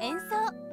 演奏。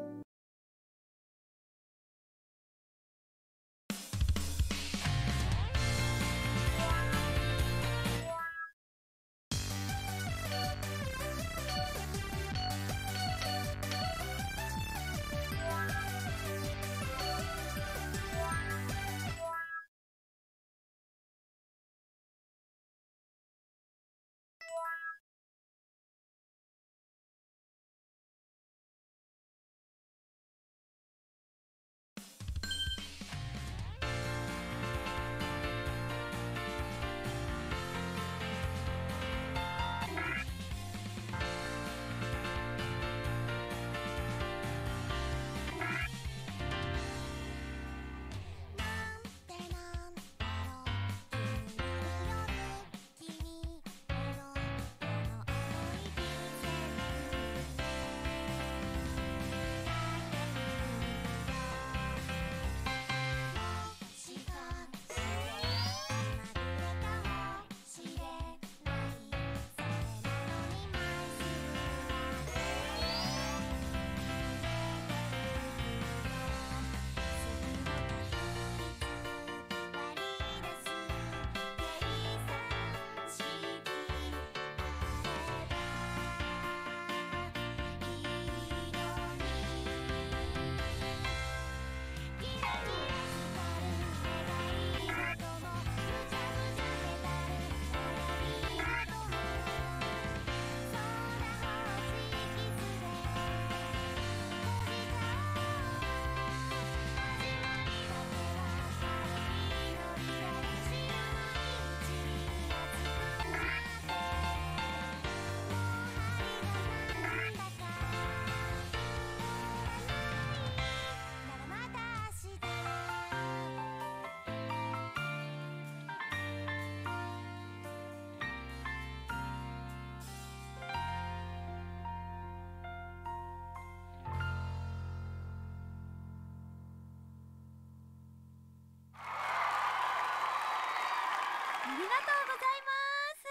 ありがとうございます。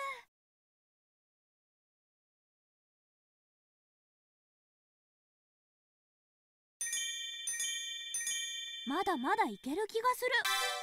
まだまだいける気がする。